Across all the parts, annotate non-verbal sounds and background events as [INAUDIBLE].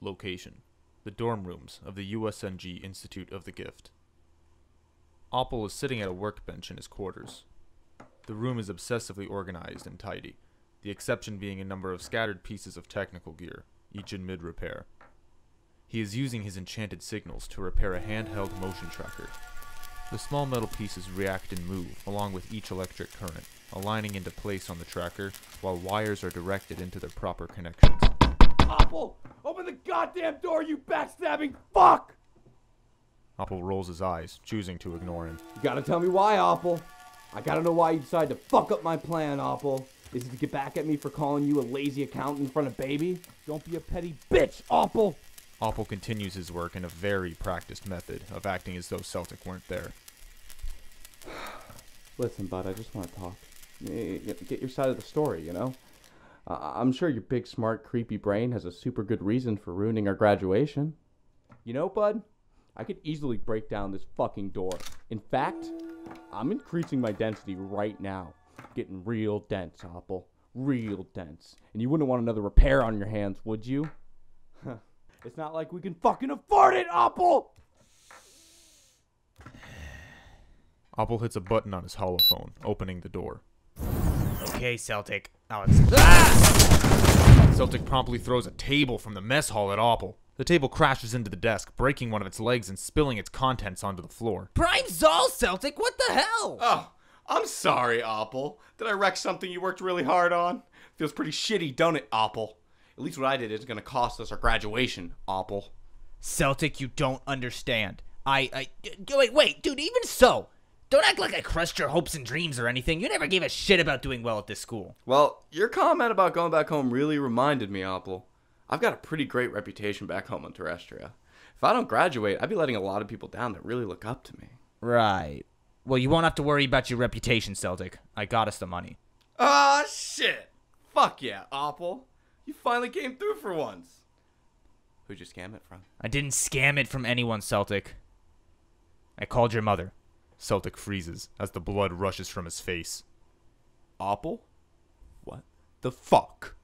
location the dorm rooms of the USNG Institute of the Gift. Ople is sitting at a workbench in his quarters. The room is obsessively organized and tidy, the exception being a number of scattered pieces of technical gear, each in mid repair. He is using his enchanted signals to repair a handheld motion tracker. The small metal pieces react and move along with each electric current, aligning into place on the tracker while wires are directed into their proper connections. Ople! Open the goddamn door, you backstabbing fuck! Ople rolls his eyes, choosing to ignore him. You gotta tell me why, Ople. I gotta know why you decided to fuck up my plan, Ople. Is it to get back at me for calling you a lazy accountant in front of baby? Don't be a petty bitch, Ople! Ople continues his work in a very practiced method of acting as though Celtic weren't there. [SIGHS] Listen, bud, I just want to talk. Eh, get your side of the story, you know? I'm sure your big, smart, creepy brain has a super good reason for ruining our graduation. You know, bud? I could easily break down this fucking door. In fact, I'm increasing my density right now. Getting real dense, Ople. Real dense. And you wouldn't want another repair on your hands, would you? it's not like we can fucking afford it, Ople! Ople hits a button on his holophone, opening the door. Okay, Celtic. Now it's. Ah! Celtic promptly throws a table from the mess hall at Ople. The table crashes into the desk, breaking one of its legs and spilling its contents onto the floor. Prime Zal, Celtic! What the hell? Oh, I'm sorry, Ople. Did I wreck something you worked really hard on? Feels pretty shitty, don't it, Ople? At least what I did isn't gonna cost us our graduation, Ople. Celtic, you don't understand. I, I, wait, wait, dude, even so, don't act like I crushed your hopes and dreams or anything. You never gave a shit about doing well at this school. Well, your comment about going back home really reminded me, Ople. I've got a pretty great reputation back home on Terrestria. If I don't graduate, I'd be letting a lot of people down that really look up to me. Right. Well, you won't have to worry about your reputation, Celtic. I got us the money. Ah, shit. Fuck yeah, Ople. You finally came through for once. Who'd you scam it from? I didn't scam it from anyone, Celtic. I called your mother. Celtic freezes as the blood rushes from his face. Ople? What the fuck?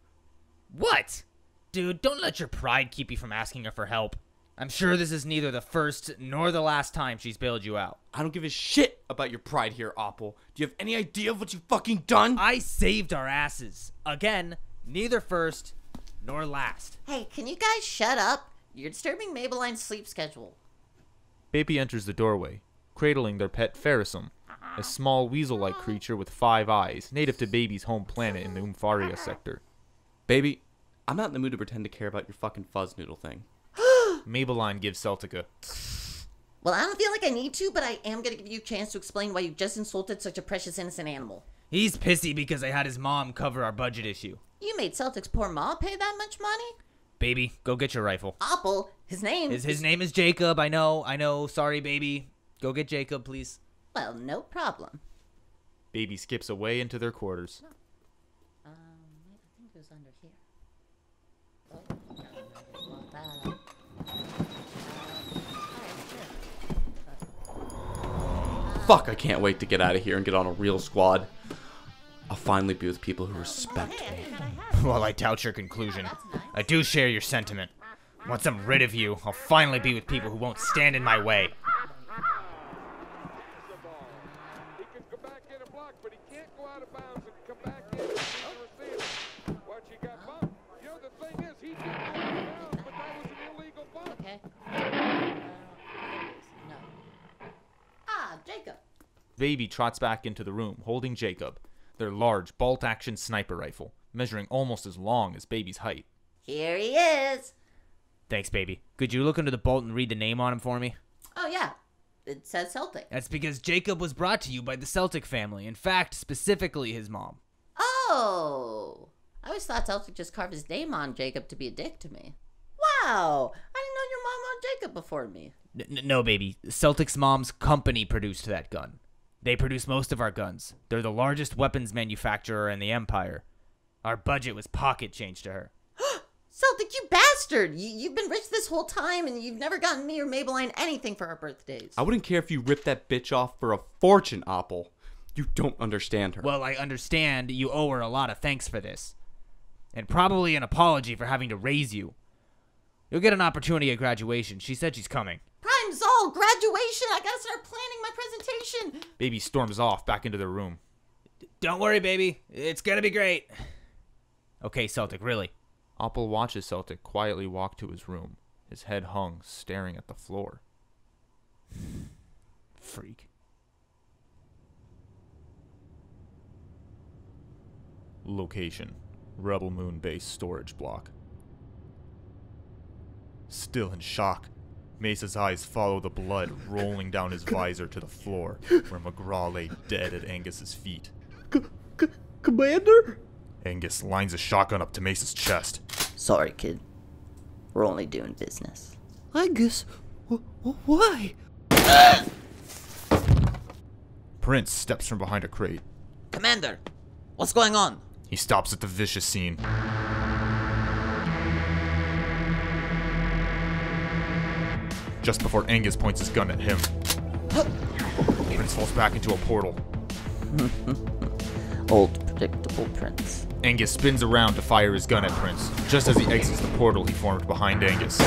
What? Dude, don't let your pride keep you from asking her for help. I'm sure this is neither the first nor the last time she's bailed you out. I don't give a shit about your pride here, Ople. Do you have any idea of what you've fucking done? I saved our asses. Again, neither first nor last. Hey, can you guys shut up? You're disturbing Mabeline's sleep schedule. Baby enters the doorway, cradling their pet Ferrisum, a uh-huh. small weasel-like creature with five eyes, native to Baby's home planet in the Umfaria uh-huh. sector. Baby, I'm not in the mood to pretend to care about your fucking fuzz noodle thing. [GASPS] Mabeline gives Celtic a. Well, I don't feel like I need to, but I am gonna give you a chance to explain why you just insulted such a precious innocent animal. He's pissy because I had his mom cover our budget issue. You made Celtic's poor ma pay that much money? Baby, go get your rifle. Apple, his name His, his name is Jacob. I know, I know. Sorry, baby. Go get Jacob, please. Well, no problem. Baby skips away into their quarters. Um, I think it was under here. Oh, gotta remember to lock that up. Fuck, I can't wait to get out of here and get on a real squad. I'll finally be with people who respect me. [LAUGHS] Well, I doubt your conclusion. I do share your sentiment. Once I'm rid of you, I'll finally be with people who won't stand in my way. He can come back in a block, but he can't go out of bounds and come back in and receive. Watch, he got bumped. You know, the thing is, he did go out of bounds, but that was an illegal bump. Okay. Uh, there it is. No. Ah, Jacob. Baby trots back into the room, holding Jacob, their large bolt action sniper rifle, measuring almost as long as Baby's height. Here he is. Thanks, baby. Could you look under the bolt and read the name on him for me? Oh yeah, it says Celtic. That's because Jacob was brought to you by the Celtic family. In fact, specifically his mom. Oh, I always thought Celtic just carved his name on Jacob to be a dick to me. Wow, I didn't know your mom owned Jacob before me. N- n- no, baby. Celtic's mom's company produced that gun. They produce most of our guns. They're the largest weapons manufacturer in the Empire. Our budget was pocket change to her. [GASPS] Celtic, you bastard! You, you've been rich this whole time, and you've never gotten me or Mabeline anything for our birthdays. I wouldn't care if you ripped that bitch off for a fortune, Ople. You don't understand her. Well, I understand you owe her a lot of thanks for this. And probably an apology for having to raise you. You'll get an opportunity at graduation. She said she's coming. Prime Zal, graduation! I gotta start planning my presentation! Baby storms off back into the room. Don't worry, baby. It's gonna be great. Okay, Celtic, really. Ople watches Celtic quietly walk to his room, his head hung, staring at the floor. [SIGHS] Freak. Location Rebel Moon Base storage block. Still in shock, Mesa's eyes follow the blood rolling down his visor to the floor, where McGraw lay dead at Angus's feet. C C Commander? Angus lines a shotgun up to Mesa's chest. Sorry, kid. We're only doing business. Angus, wh- wh- why? [GASPS] Prince steps from behind a crate. Commander! What's going on? He stops at the vicious scene. Just before Angus points his gun at him, Prince falls back into a portal. [LAUGHS] Old, predictable prince. Angus spins around to fire his gun at Prince. Just as he exits the portal he formed behind Angus.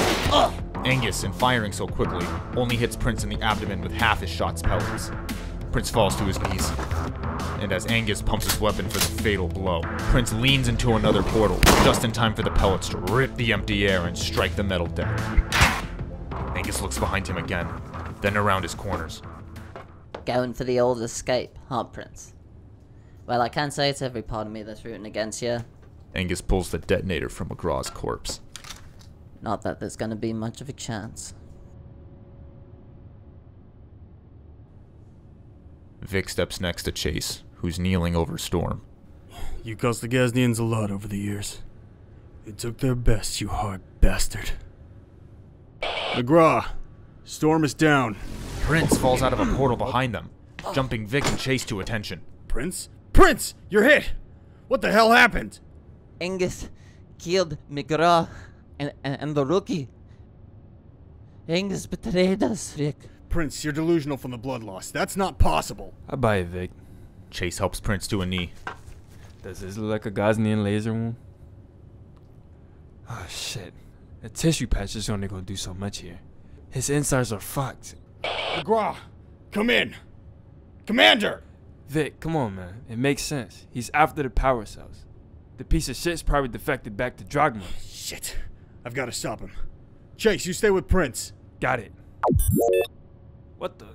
Angus, in firing so quickly, only hits Prince in the abdomen with half his shot's pellets. Prince falls to his knees. And as Angus pumps his weapon for the fatal blow, Prince leans into another portal, just in time for the pellets to rip the empty air and strike the metal deck. Angus looks behind him again, then around his corners. Going for the old escape, huh, Prince? Well, I can't say it's every part of me that's rooting against you. Angus pulls the detonator from McGraw's corpse. Not that there's gonna be much of a chance. Vic steps next to Chase, who's kneeling over Storm. You cost the Gaznians a lot over the years. They took their best, you hard bastard. McGraw, Storm is down. Prince falls out of a portal behind them, jumping Vic and Chase to attention. Prince? Prince! You're hit! What the hell happened? Angus killed McGraw and, and, and the rookie. Angus betrayed us, Rick. Prince, you're delusional from the blood loss. That's not possible. I buy it, Vic. Chase helps Prince to a knee. Does this look like a Gaznian laser wound? Oh shit. A tissue patch is only gonna do so much here. His insides are fucked. McGraw, come in. Commander! Vic, come on, man. It makes sense. He's after the power cells. The piece of shit's probably defected back to Drogma. Shit. I've got to stop him. Chase, you stay with Prince. Got it. What the?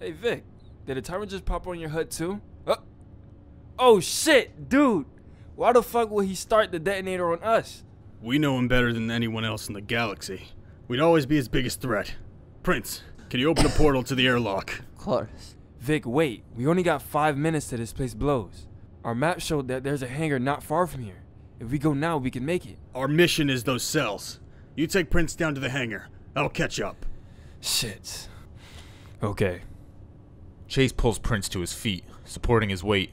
Hey, Vic. Did a timer just pop on your HUD too? Uh, oh shit, dude. Why the fuck would he start the detonator on us? We know him better than anyone else in the galaxy. We'd always be his biggest threat. Prince, can you open a portal to the airlock? Of course. Vic, wait. We only got five minutes till this place blows. Our map showed that there's a hangar not far from here. If we go now, we can make it. Our mission is those cells. You take Prince down to the hangar. I'll catch up. Shit. Okay. Chase pulls Prince to his feet, supporting his weight.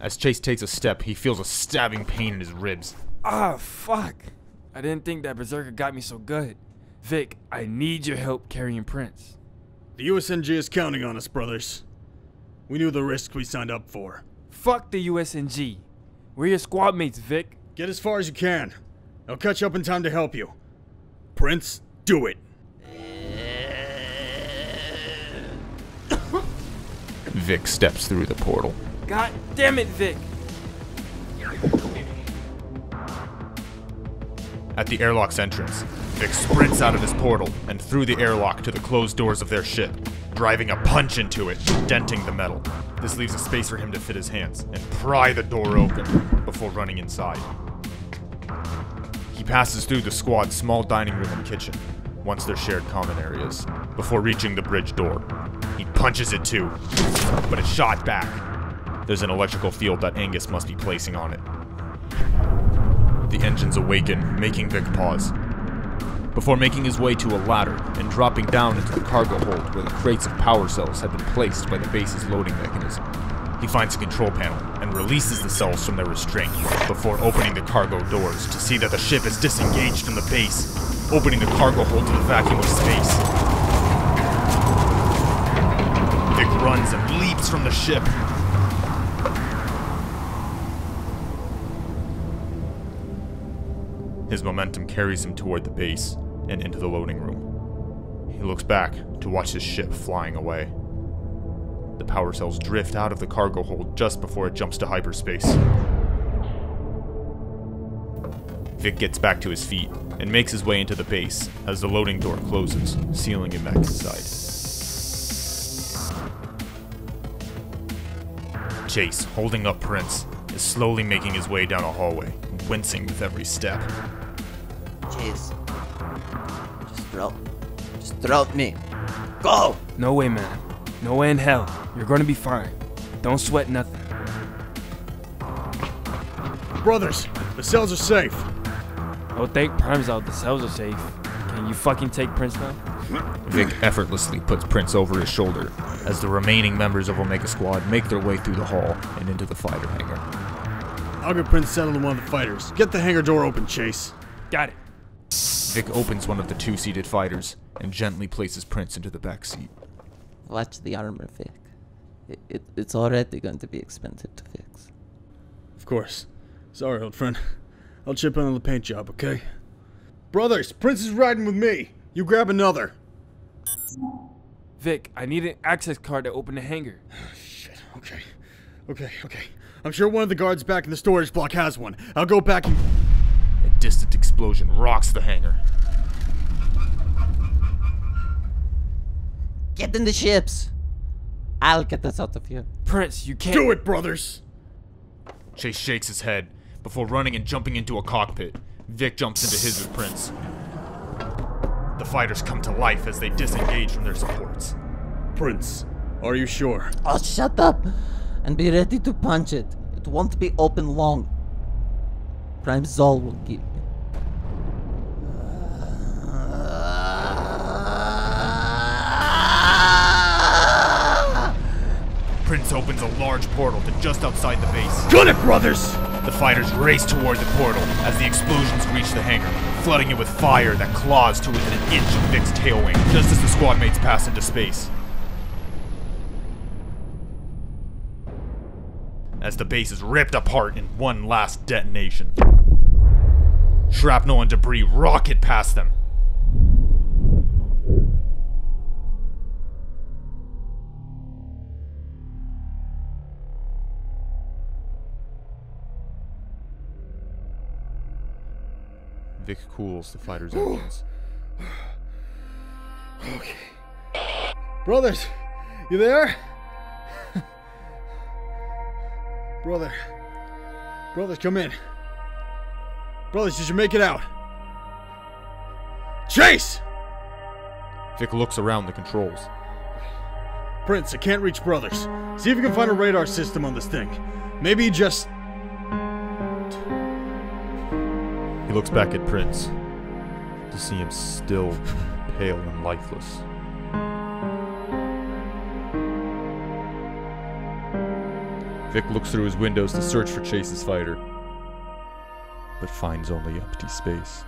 As Chase takes a step, he feels a stabbing pain in his ribs. Ah, fuck. I didn't think that Berserker got me so good. Vic, I need your help carrying Prince. The USNG is counting on us, brothers. We knew the risk we signed up for. Fuck the USNG. We're your squad mates, Vic. Get as far as you can. I'll catch up in time to help you. Prince, do it. Vic steps through the portal. God damn it, Vic. At the airlock's entrance, Vic sprints out of his portal and through the airlock to the closed doors of their ship, driving a punch into it, denting the metal. This leaves a space for him to fit his hands and pry the door open before running inside. He passes through the squad's small dining room and kitchen, once their shared common areas, before reaching the bridge door. He punches it too, but it's shot back. There's an electrical field that Angus must be placing on it. The engines awaken, making Vic pause. Before making his way to a ladder and dropping down into the cargo hold where the crates of power cells have been placed by the base's loading mechanism, he finds a control panel and releases the cells from their restraint before opening the cargo doors to see that the ship is disengaged from the base, opening the cargo hold to the vacuum of space. Vic runs and leaps from the ship, His momentum carries him toward the base, and into the loading room. He looks back to watch his ship flying away. The power cells drift out of the cargo hold just before it jumps to hyperspace. Vic gets back to his feet and makes his way into the base as the loading door closes, sealing him back inside. Chase, holding up Prince, is slowly making his way down a hallway, wincing with every step. Jeez. Just throw. Just throw me. Go! No way, man. No way in hell. You're gonna be fine. Don't sweat nothing. Brothers, the cells are safe. Oh, thank Prime's out. The cells are safe. Can you fucking take Prince now? Vic effortlessly puts Prince over his shoulder as the remaining members of Omega Squad make their way through the hall and into the fighter hangar. I'll get Prince settled in one of the fighters. Get the hangar door open, Chase. Got it. Vic opens one of the two seated fighters and gently places Prince into the back seat. Watch the armor, Vic. It, it, it's already going to be expensive to fix. Of course. Sorry, old friend. I'll chip in on the paint job, okay? Brothers, Prince is riding with me. You grab another. Vic, I need an access card to open the hangar. Oh, [SIGHS] Shit. Okay. Okay, okay. I'm sure one of the guards back in the storage block has one. I'll go back and. A distant explosion rocks the hangar. Get in the ships! I'll get us out of here. Prince, you can't. Do it, brothers! Chase shakes his head before running and jumping into a cockpit. Vic jumps into his with Prince. The fighters come to life as they disengage from their supports. Prince, are you sure? Oh, shut up! And be ready to punch it. It won't be open long. Prime Zol will keep me. Prince opens a large portal to just outside the base. Gun it, brothers! The fighters race toward the portal as the explosions reach the hangar, flooding it with fire that claws to within an inch of Vic's tail wing, just as the squad mates pass into space. As the base is ripped apart in one last detonation. Shrapnel and debris rocket past them. Vic cools the fighter's engines. [SIGHS] Okay. Brothers, you there? Brother. Brothers, come in. Brothers, did you make it out? Chase! Vic looks around the controls. Prince, I can't reach brothers. See if you can find a radar system on this thing. Maybe just. He looks back at Prince to see him still pale and lifeless. Vic looks through his windows to search for Chase's fighter, but finds only empty space.